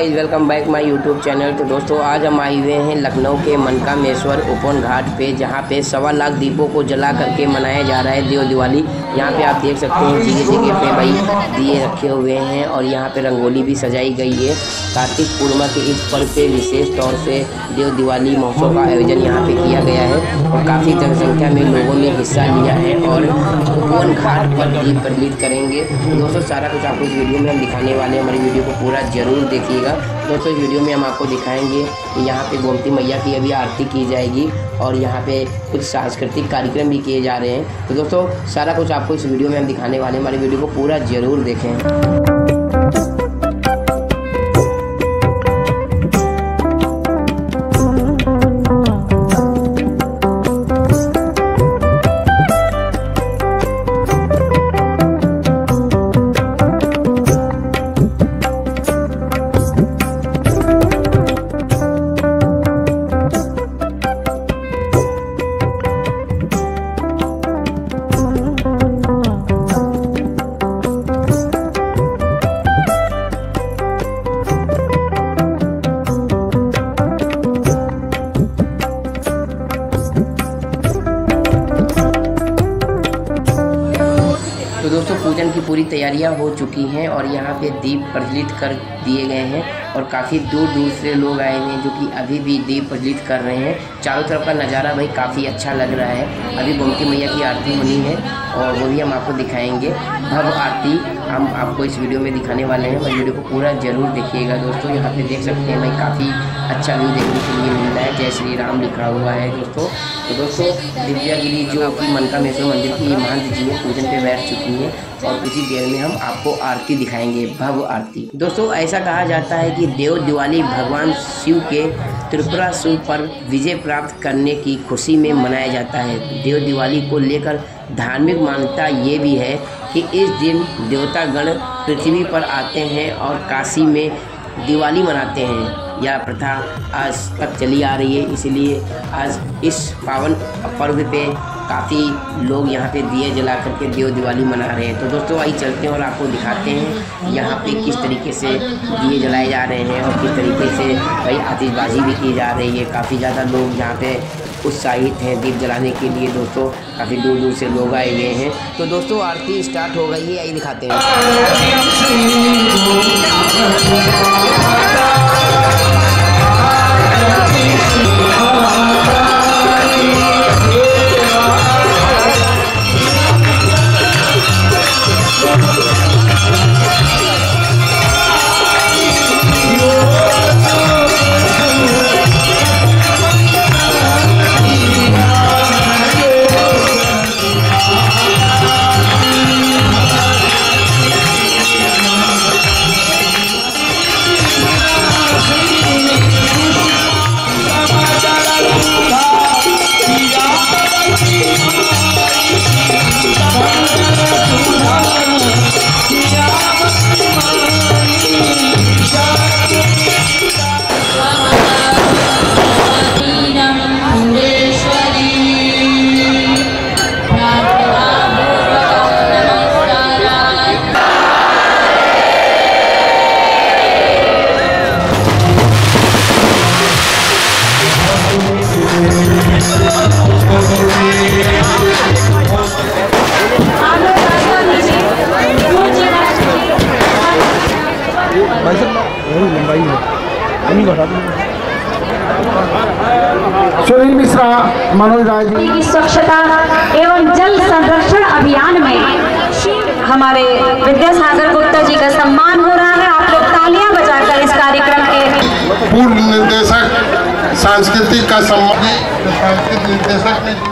Guys welcome back my YouTube channel तो दोस्तों, आज हम आए हुए हैं लखनऊ के मनकामेश्वर ओपन घाट पे, जहाँ पे सवा लाख दीपों को जला करके मनाया जा रहा है देव दिवाली। यहाँ पे आप देख सकते हैं जगह जगह पे भाई दिए रखे हुए हैं और यहाँ पे रंगोली भी सजाई गई है। कार्तिक पूर्णिमा के इस पर्व पे विशेष तौर से देव दिवाली महोत्सव का आयोजन यहाँ पे किया गया है और काफ़ी जनसंख्या में लोगों ने हिस्सा लिया है और ओपन घाट पर दीप प्रज्वलित करेंगे। दोस्तों, सारा कुछ आपको इस वीडियो में हम दिखाने वाले हैं। हमारी वीडियो को पूरा ज़रूर देखिएगा। दोस्तों इस वीडियो में हम आपको दिखाएँगे कि यहाँ पे गोमती मैया की अभी आरती की जाएगी और यहाँ पे कुछ सांस्कृतिक कार्यक्रम भी किए जा रहे हैं। तो दोस्तों, सारा कुछ आपको इस वीडियो में हम दिखाने वाले हैं। हमारी वीडियो को पूरा ज़रूर देखें। पूरी तैयारियाँ हो चुकी हैं और यहाँ पे दीप प्रज्वलित कर दिए गए हैं। और काफ़ी दूर दूर से लोग आए हुए हैं जो कि अभी भी दीप प्रज्वलित कर रहे हैं। चारों तरफ़ का नज़ारा भाई काफ़ी अच्छा लग रहा है। अभी गोमती मैया की आरती होनी है और वो भी हम आपको दिखाएँगे। भव आरती हम आपको इस वीडियो में दिखाने वाले हैं। और वीडियो को पूरा ज़रूर देखिएगा दोस्तों। यहाँ पे देख सकते हैं भाई काफ़ी अच्छा व्यू देखने के लिए मिल रहा है। जय श्री राम लिखा हुआ है दोस्तों। तो दोस्तों, दिव्यागिरी जो कि मनकामेश्वर मंदिर की महंत जी है, पूजन पे बैठ चुकी है और उसी देर में हम आपको आरती दिखाएँगे। भव आरती। दोस्तों, ऐसा कहा जाता है कि देव दिवाली भगवान शिव के त्रिपुरा त्रिपुरासुर पर विजय प्राप्त करने की खुशी में मनाया जाता है। देव दिवाली को लेकर धार्मिक मान्यता ये भी है कि इस दिन देवतागण पृथ्वी पर आते हैं और काशी में दिवाली मनाते हैं। यह प्रथा आज तक चली आ रही है, इसलिए आज इस पावन पर्व पे काफ़ी लोग यहाँ पे दिए जला करके देव दिवाली मना रहे हैं। तो दोस्तों, आइए चलते हैं और आपको दिखाते हैं यहाँ पे किस तरीके से दिए जलाए जा रहे हैं और किस तरीके से भाई आतिशबाजी भी की जा रही है। काफ़ी ज़्यादा लोग यहाँ पे उत्साहित हैं दीप जलाने के लिए दोस्तों। काफ़ी दूर दूर से लोग आए हुए हैं। तो दोस्तों, आरती स्टार्ट हो गई है। आइए दिखाते हैं। सुनील मिश्रा मनोज राय जी की स्वच्छता एवं जल संरक्षण अभियान में हमारे विद्यासागर गुप्ता जी का सम्मान हो रहा है। आप लोग तालियाँ बजाकर इस कार्यक्रम के पूर्व निर्देशक सांस्कृतिक का सम्मान सांस्कृतिक निर्देशक